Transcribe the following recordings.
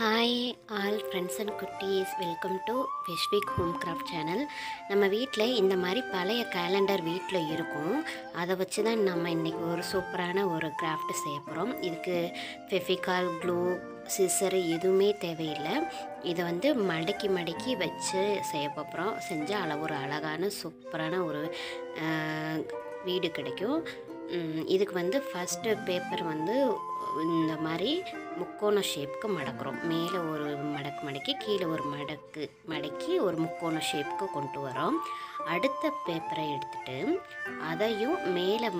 Hi all friends and குட்டீஸ் welcome to Vishvik home craft channel நம்ம வீட்டில் இந்த மாதிரி பழைய கேலண்டர் வீட்டில் இருக்கும். அதை வச்சு தான் நம்ம இன்றைக்கி ஒரு சூப்பரான ஒரு கிராஃப்ட் செய்ய போகிறோம் இதுக்கு ஃபெஃபிகால் க்ளூ சிசரு எதுவுமே தேவையில்லை. இதை வந்து மடக்கி மடக்கி வச்சு செய்ய போகிறோம் செஞ்சால் ஒரு அழகான சூப்பரான ஒரு வீடு கிடைக்கும். இதுக்கு வந்து ஃபஸ்ட்டு பேப்பர் வந்து இந்த மாதிரி முக்கோண ஷேப்புக்கு மடக்குறோம். மேலே ஒரு மடக்கு மடக்கி கீழே ஒரு மடக்கு மடக்கி ஒரு முக்கோண ஷேப்புக்கு கொண்டு வரோம். அடுத்த பேப்பரை எடுத்துட்டு அதையும் மேலே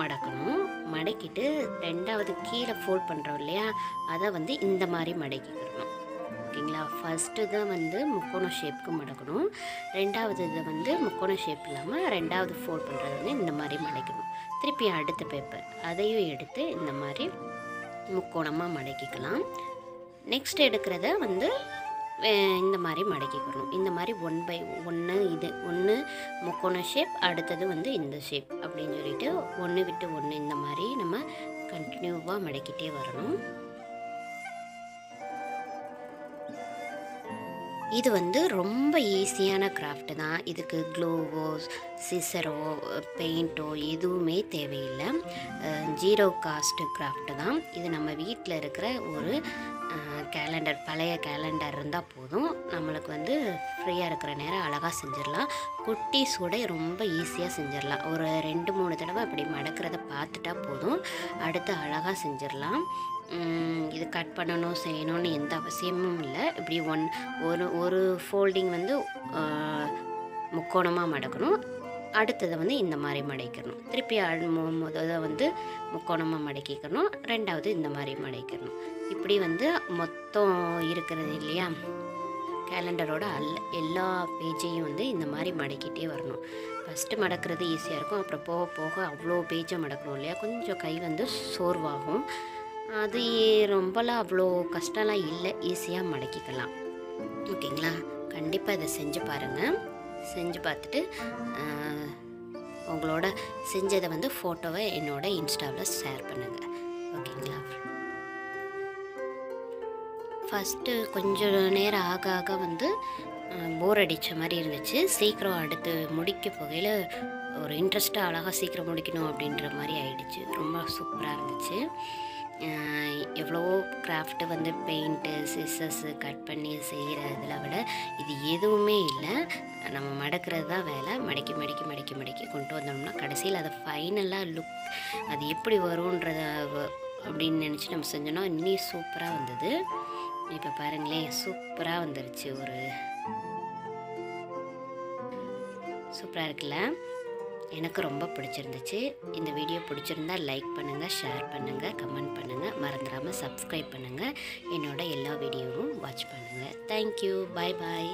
மடக்கணும். மடக்கிட்டு ரெண்டாவது கீழே ஃபோல்ட் பண்ணுறோம் இல்லையா? அதை வந்து இந்த மாதிரி மடக்கிக்கிறணும் ஓகேங்களா? ஃபஸ்ட்டு தான் வந்து முக்கோண ஷேப்புக்கு மடக்கணும். ரெண்டாவது இதை வந்து முக்கோண ஷேப் இல்லாமல் ரெண்டாவது ஃபோல்ட் பண்ணுறது வந்து இந்த மாதிரி மடக்கணும். திருப்பி அடுத்த பேப்பர் அதையும் எடுத்து இந்த மாதிரி முக்கோணமாக மடக்கிக்கலாம். நெக்ஸ்ட் எடுக்கிறத வந்து இந்த மாதிரி மடக்கிக்கணும். இந்த மாதிரி ஒன் பை ஒன்று இது ஒன்று முக்கோண ஷேப் அடுத்தது வந்து இந்த ஷேப் அப்படின்னு சொல்லிட்டு ஒன்று விட்டு ஒன்று இந்த மாதிரி நம்ம கண்டினியூவாக மடக்கிட்டே வரணும். இது வந்து ரொம்ப ஈஸியான கிராஃப்ட் தான். இதுக்கு க்ளூவோ சிசரோ பெயிண்ட்டோ எதுவுமே தேவையில்லை. ஜீரோ காஸ்ட் கிராஃப்ட் தான். இது நம்ம வீட்டில் இருக்கிற ஒரு கேலண்டர் பழைய கேலண்டர் இருந்தால் போதும். நம்மளுக்கு வந்து ஃப்ரீயாக இருக்கிற நேரம் அழகாக செஞ்சிடலாம். குட்டி சூடை ரொம்ப ஈஸியாக செஞ்சிடலாம். ஒரு ரெண்டு மூணு தடவை அப்படி மடக்கிறத பார்த்துட்டா போதும். அடுத்து அழகாக செஞ்சிடலாம். இது கட் பண்ணணும் செய்யணும்னு எந்த அவசியமும் இல்லை. இப்படி ஒன் ஒரு ஒரு ஃபோல்டிங் வந்து முக்கோணமாக மடக்கணும். அடுத்ததை வந்து இந்த மாதிரி மடக்கிடணும் திருப்பி மு- முதல்ல வந்து முக்கோணமாக மடக்கிக்கணும். ரெண்டாவது இந்த மாதிரி மடக்கிடணும் இப்படி வந்து மொத்தம் இருக்கிறது இல்லையா? கேலண்டரோட அல்ல எல்லா பேஜையும் வந்து இந்த மாதிரி மடக்கிட்டே வரணும். ஃபஸ்ட்டு மடக்கிறது ஈஸியாக இருக்கும். அப்புறம் போக போக அவ்வளோ பேஜை மடக்கணும் இல்லையா? கொஞ்சம் கை வந்து சோர்வாகும். அது ரொம்பலாம் அவ்வளோ கஷ்டம்லாம் இல்லை. ஈஸியாக மடக்கிக்கலாம். ஓகேங்களா? கண்டிப்பாக இதை செஞ்சு பாருங்கள் செஞ்சு பார்த்துட்டு உங்களோட செஞ்சதை வந்து ஃபோட்டோவை என்னோட இன்ஸ்டாவில் ஷேர் பண்ணுங்கள் ஓகேங்களா? ஃபஸ்ட்டு கொஞ்சம் நேரம் ஆக ஆக வந்து போர் அடித்த மாதிரி இருந்துச்சு. சீக்கிரம் அடுத்து முடிக்க போகையில் ஒரு இன்ட்ரெஸ்ட்டாக அழகாக சீக்கிரம் முடிக்கணும் அப்படின்ற மாதிரி ஆயிடுச்சு. ரொம்ப சூப்பராக இருந்துச்சு. எவ்வளவோ கிராஃப்ட்டு வந்து பெயிண்ட்டு சிசர்ஸு கட் பண்ணி செய்கிறதுல விட இது எதுவுமே இல்லை. நம்ம மடக்கிறது தான் வேலை. மடக்கி மடக்கி மடக்கி மடக்கி கொண்டு வந்தோம்னா கடைசியில் அதை ஃபைனலாக லுக் அது எப்படி வரும்ன்றத அப்படின்னு நினச்சி நம்ம செஞ்சோன்னா இன்னும் சூப்பராக வந்தது. இப்போ பாருங்களேன் சூப்பராக வந்துருச்சு ஒரு சூப்பராக இருக்குல்ல? எனக்கு ரொம்ப பிடிச்சிருந்துச்சு. இந்த வீடியோ பிடிச்சிருந்தா லைக் பண்ணுங்கள் ஷேர் பண்ணுங்கள் கமெண்ட் பண்ணுங்கள் மறந்துடாமல் சப்ஸ்கிரைப் பண்ணுங்கள் என்னோட எல்லா வீடியோவும் வாட்ச் பண்ணுங்கள் தேங்க்யூ பாய் பாய்